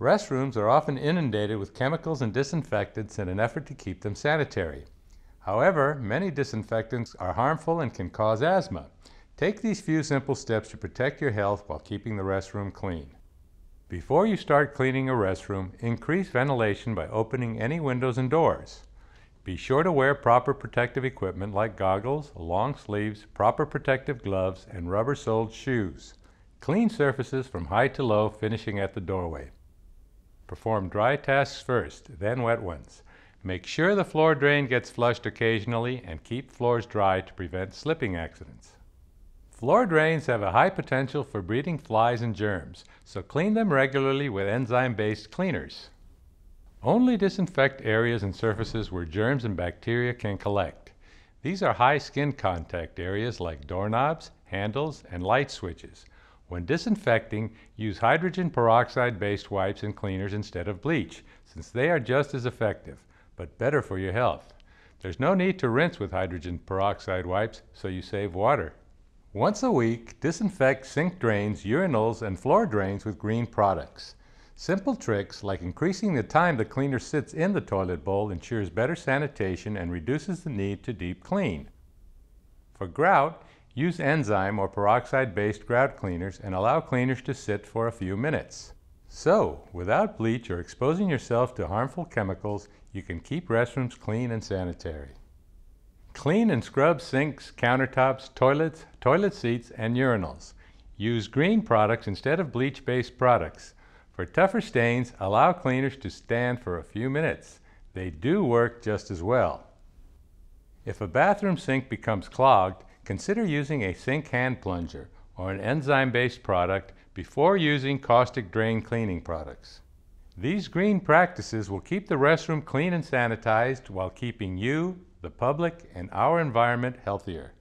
Restrooms are often inundated with chemicals and disinfectants in an effort to keep them sanitary. However, many disinfectants are harmful and can cause asthma. Take these few simple steps to protect your health while keeping the restroom clean. Before you start cleaning a restroom, increase ventilation by opening any windows and doors. Be sure to wear proper protective equipment like goggles, long sleeves, proper protective gloves, and rubber-soled shoes. Clean surfaces from high to low, finishing at the doorway. Perform dry tasks first, then wet ones. Make sure the floor drain gets flushed occasionally and keep floors dry to prevent slipping accidents. Floor drains have a high potential for breeding flies and germs, so clean them regularly with enzyme-based cleaners. Only disinfect areas and surfaces where germs and bacteria can collect. These are high skin contact areas like doorknobs, handles, and light switches. When disinfecting, use hydrogen peroxide-based wipes and cleaners instead of bleach, since they are just as effective, but better for your health. There's no need to rinse with hydrogen peroxide wipes, so you save water. Once a week, disinfect sink drains, urinals, and floor drains with green products. Simple tricks like increasing the time the cleaner sits in the toilet bowl ensures better sanitation and reduces the need to deep clean. For grout, Use enzyme or peroxide-based grout cleaners and allow cleaners to sit for a few minutes. So, without bleach or exposing yourself to harmful chemicals, you can keep restrooms clean and sanitary. Clean and scrub sinks, countertops, toilets, toilet seats, and urinals. Use green products instead of bleach-based products. For tougher stains, allow cleaners to stand for a few minutes. They do work just as well. If a bathroom sink becomes clogged, consider using a sink hand plunger or an enzyme-based product before using caustic drain cleaning products. These green practices will keep the restroom clean and sanitized while keeping you, the public, and our environment healthier.